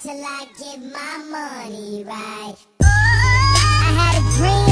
till I get my money right. I had a dream.